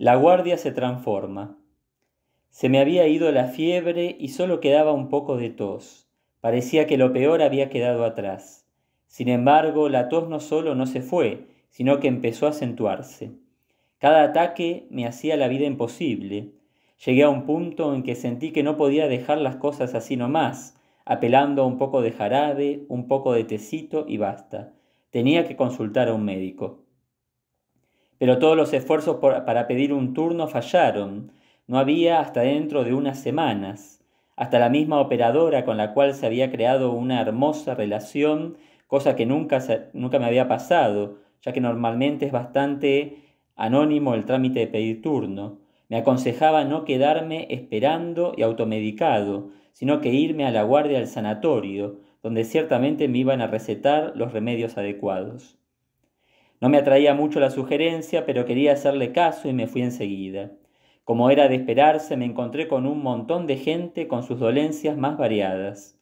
La guardia se transforma. Se me había ido la fiebre y solo quedaba un poco de tos. Parecía que lo peor había quedado atrás. Sin embargo, la tos no solo no se fue, sino que empezó a acentuarse. Cada ataque me hacía la vida imposible. Llegué a un punto en que sentí que no podía dejar las cosas así nomás, apelando a un poco de jarabe, un poco de tecito y basta. Tenía que consultar a un médico. Pero todos los esfuerzos para pedir un turno fallaron. No había hasta dentro de unas semanas. Hasta la misma operadora con la cual se había creado una hermosa relación, cosa que nunca, nunca me había pasado, ya que normalmente es bastante anónimo el trámite de pedir turno. Me aconsejaba no quedarme esperando y automedicado, sino que irme a la guardia del sanatorio, donde ciertamente me iban a recetar los remedios adecuados. No me atraía mucho la sugerencia, pero quería hacerle caso y me fui enseguida. Como era de esperarse, me encontré con un montón de gente con sus dolencias más variadas.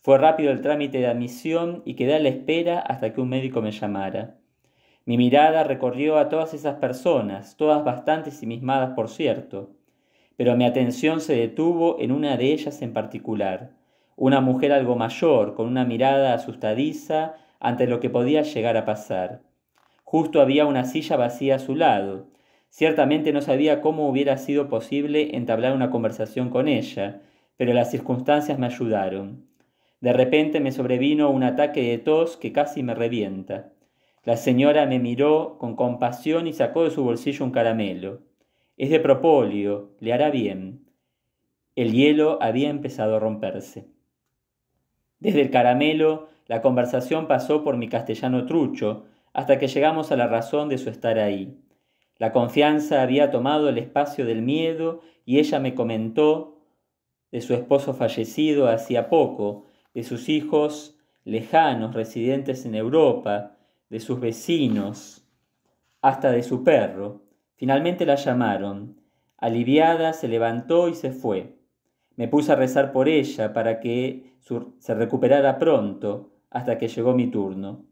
Fue rápido el trámite de admisión y quedé a la espera hasta que un médico me llamara. Mi mirada recorrió a todas esas personas, todas bastante ensimismadas por cierto pero mi atención se detuvo en una de ellas en particular, una mujer algo mayor, con una mirada asustadiza ante lo que podía llegar a pasar. Justo había una silla vacía a su lado. Ciertamente no sabía cómo hubiera sido posible entablar una conversación con ella, pero las circunstancias me ayudaron. De repente me sobrevino un ataque de tos que casi me revienta. La señora me miró con compasión y sacó de su bolsillo un caramelo. Es de propóleo, le hará bien. El hielo había empezado a romperse. Desde el caramelo, la conversación pasó por mi castellano trucho, hasta que llegamos a la razón de su estar ahí. La confianza había tomado el espacio del miedo y ella me comentó de su esposo fallecido hacía poco, de sus hijos lejanos residentes en Europa, de sus vecinos, hasta de su perro. Finalmente la llamaron. Aliviada, se levantó y se fue. Me puse a rezar por ella para que se recuperara pronto, hasta que llegó mi turno.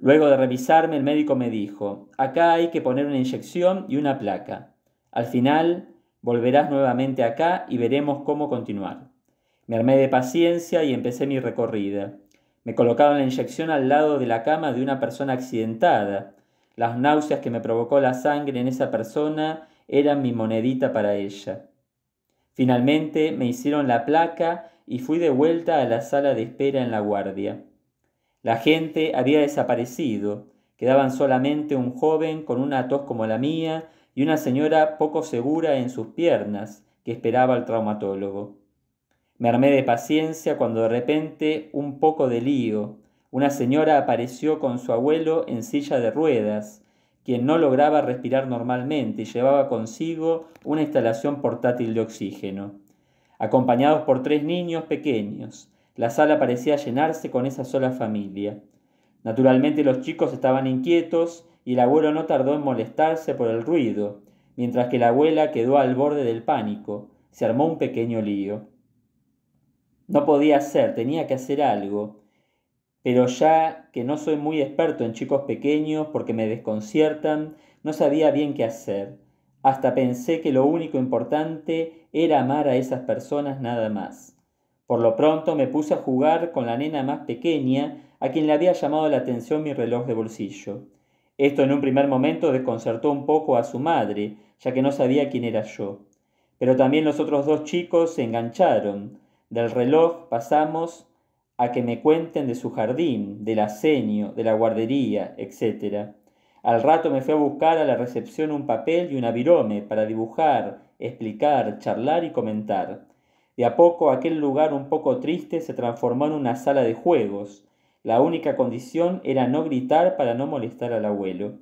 Luego de revisarme, el médico me dijo, acá hay que poner una inyección y una placa. Al final, volverás nuevamente acá y veremos cómo continuar. Me armé de paciencia y empecé mi recorrida. Me colocaron la inyección al lado de la cama de una persona accidentada, las náuseas que me provocó la sangre en esa persona eran mi monedita para ella. Finalmente me hicieron la placa y fui de vuelta a la sala de espera en la guardia. La gente había desaparecido, quedaban solamente un joven con una tos como la mía y una señora poco segura en sus piernas que esperaba al traumatólogo. Me armé de paciencia cuando de repente un poco de lío, una señora apareció con su abuelo en silla de ruedas, quien no lograba respirar normalmente y llevaba consigo una instalación portátil de oxígeno. Acompañados por tres niños pequeños, la sala parecía llenarse con esa sola familia. Naturalmente los chicos estaban inquietos y el abuelo no tardó en molestarse por el ruido, mientras que la abuela quedó al borde del pánico. Se armó un pequeño lío. No podía ser, tenía que hacer algo pero ya que no soy muy experto en chicos pequeños porque me desconciertan, no sabía bien qué hacer. Hasta pensé que lo único importante era amar a esas personas nada más. Por lo pronto me puse a jugar con la nena más pequeña, a quien le había llamado la atención mi reloj de bolsillo. Esto en un primer momento desconcertó un poco a su madre, ya que no sabía quién era yo. Pero también los otros dos chicos se engancharon. Del reloj pasamos a que me cuenten de su jardín, del asenio, de la guardería, etc. Al rato me fui a buscar a la recepción un papel y una virome para dibujar, explicar, charlar y comentar. De a poco aquel lugar un poco triste se transformó en una sala de juegos. La única condición era no gritar para no molestar al abuelo.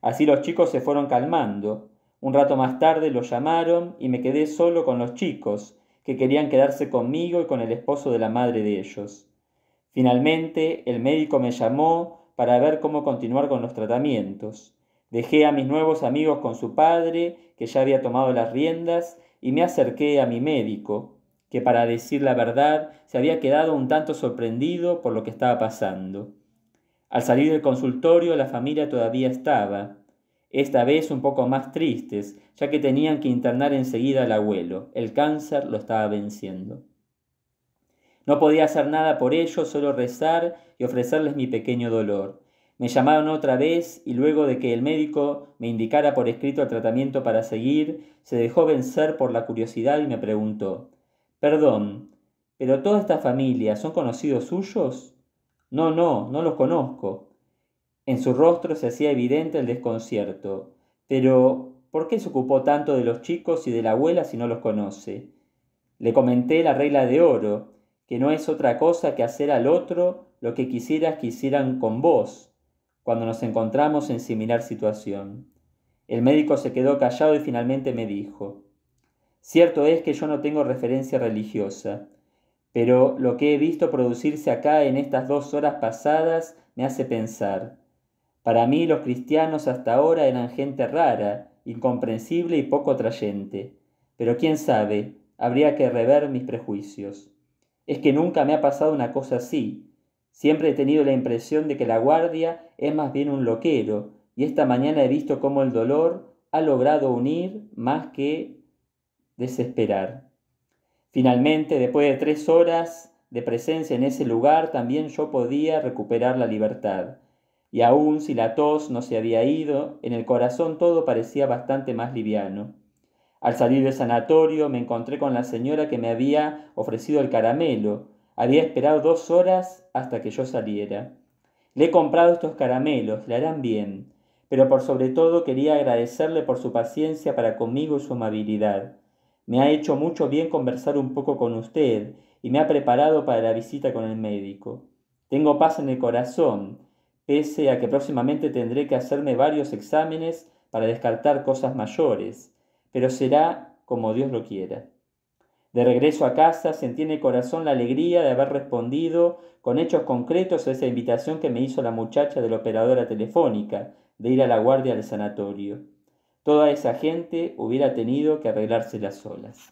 Así los chicos se fueron calmando. Un rato más tarde los llamaron y me quedé solo con los chicos, que querían quedarse conmigo y con el esposo de la madre de ellos. Finalmente, el médico me llamó para ver cómo continuar con los tratamientos. Dejé a mis nuevos amigos con su padre, que ya había tomado las riendas, y me acerqué a mi médico, que para decir la verdad se había quedado un tanto sorprendido por lo que estaba pasando. Al salir del consultorio la familia todavía estaba. esta vez un poco más tristes, ya que tenían que internar enseguida al abuelo. El cáncer lo estaba venciendo. No podía hacer nada por ellos, solo rezar y ofrecerles mi pequeño dolor. Me llamaron otra vez y luego de que el médico me indicara por escrito el tratamiento para seguir, se dejó vencer por la curiosidad y me preguntó, Perdón, ¿pero toda esta familia son conocidos suyos? No, no, no los conozco. En su rostro se hacía evidente el desconcierto. Pero, ¿por qué se ocupó tanto de los chicos y de la abuela si no los conoce? Le comenté la regla de oro, que no es otra cosa que hacer al otro lo que quisieras que hicieran con vos, cuando nos encontramos en similar situación. El médico se quedó callado y finalmente me dijo, Cierto es que yo no tengo referencia religiosa, pero lo que he visto producirse acá en estas dos horas pasadas me hace pensar. Para mí los cristianos hasta ahora eran gente rara, incomprensible y poco atrayente, pero quién sabe, habría que rever mis prejuicios. Es que nunca me ha pasado una cosa así, Siempre he tenido la impresión de que la guardia es más bien un loquero, y esta mañana he visto cómo el dolor ha logrado unir más que desesperar. Finalmente, después de tres horas de presencia en ese lugar, también yo podía recuperar la libertad. Y aun si la tos no se había ido, en el corazón todo parecía bastante más liviano. Al salir del sanatorio me encontré con la señora que me había ofrecido el caramelo, había esperado dos horas hasta que yo saliera. Le he comprado estos caramelos, le harán bien, pero por sobre todo quería agradecerle por su paciencia para conmigo y su amabilidad. Me ha hecho mucho bien conversar un poco con usted y me ha preparado para la visita con el médico. Tengo paz en el corazón, pese a que próximamente tendré que hacerme varios exámenes para descartar cosas mayores, pero será como Dios lo quiera. De regreso a casa sentí en el corazón la alegría de haber respondido con hechos concretos a esa invitación que me hizo la muchacha de la operadora telefónica de ir a la guardia del sanatorio. Toda esa gente hubiera tenido que arreglárselas solas.